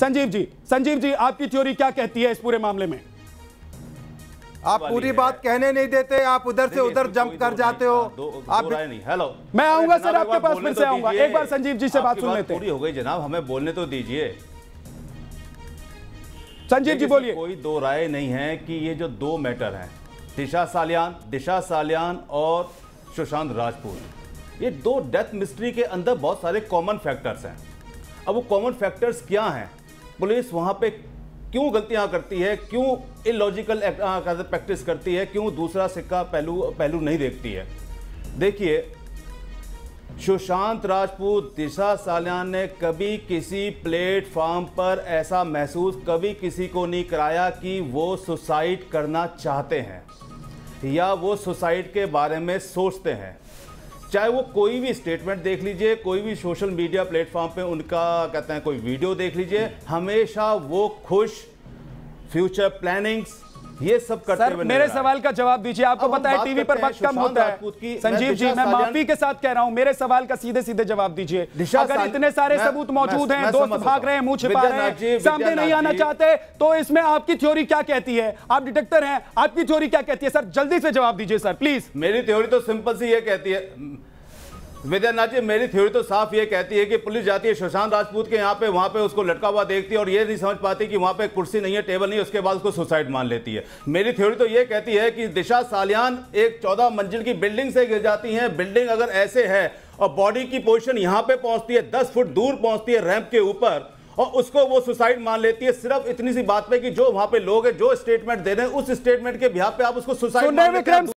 संजीव जी संजीव जी आपकी थ्योरी क्या कहती है इस पूरे मामले में? आप पूरी बात कहने नहीं देते आप उधर से उधर जंप कर जाते हो। हाँ, आप नहीं हेलो मैं आऊँगा सर आपके पास फिर से तो आऊँगा। एक बार संजीव जी से बात सुन लेते पूरी हो गई जनाब हमें बोलने तो दीजिए। संजीव जी बोलिए। कोई दो राय नहीं है कि ये जो दो मैटर हैं दिशा सालियान दिशा सालियान और सुशांत राजपूत। ये दो डेथ मिस्ट्री के अंदर बहुत सारे कॉमन फैक्टर्स हैं। अब वो कॉमन फैक्टर्स क्या हैं? पुलिस वहाँ पे क्यों गलतियाँ करती है, क्यों इलॉजिकल प्रैक्टिस करती है, क्यों दूसरा सिक्का पहलू पहलू नहीं देखती है? देखिए, सुशांत राजपूत, दिशा सालियान ने कभी किसी प्लेटफॉर्म पर ऐसा महसूस, कभी किसी को नहीं कराया कि वो सुसाइड करना चाहते हैं या वो सुसाइड के बारे में सोचते हैं। चाहे वो कोई भी स्टेटमेंट देख लीजिए, कोई भी सोशल मीडिया प्लेटफॉर्म पे उनका, कहते हैं, कोई वीडियो देख लीजिए, हमेशा वो खुश फ्यूचर प्लानिंग्स ये सब करते सर मेरे सवाल का जवाब दीजिए आपको पता है टीवी पर वक्त कम होता है। संजीव जी मैं माफ़ी के साथ कह रहा हूँ मेरे सवाल का सीधे सीधे जवाब दीजिए। अगर इतने सारे सबूत मौजूद हैं दोस्त भाग रहे हैं मुँह छिपा रहे हैं सामने नहीं आना चाहते तो इसमें आपकी थ्योरी क्या कहती है? आप डिटेक्टर हैं आपकी थ्योरी क्या कहती है? सर जल्दी से जवाब दीजिए सर प्लीज़ मेरी थ्योरी तो सिंपल सी ये कहती है। विद्यानाथ जी मेरी थ्योरी तो साफ़ ये कहती है कि पुलिस जाती है सुशांत राजपूत के यहाँ पे वहाँ पे उसको लटका हुआ देखती है और ये नहीं समझ पाती कि वहाँ पे कुर्सी नहीं है टेबल नहीं है उसके बाद उसको सुसाइड मान लेती है। मेरी थ्योरी तो ये कहती है कि दिशा सालियान एक चौदह मंजिल की बिल्डिंग से गिर जाती है बिल्डिंग अगर ऐसे है और बॉडी की पोजिशन यहाँ पे पहुँचती है दस फुट दूर पहुँचती है रैंप के ऊपर और उसको वो सुसाइड मान लेती है सिर्फ़ इतनी सी बात पे कि जो वहाँ पे लोग हैं जो स्टेटमेंट दे रहे हैं उस स्टेटमेंट के बिहार पे आप उसको सुसाइड मान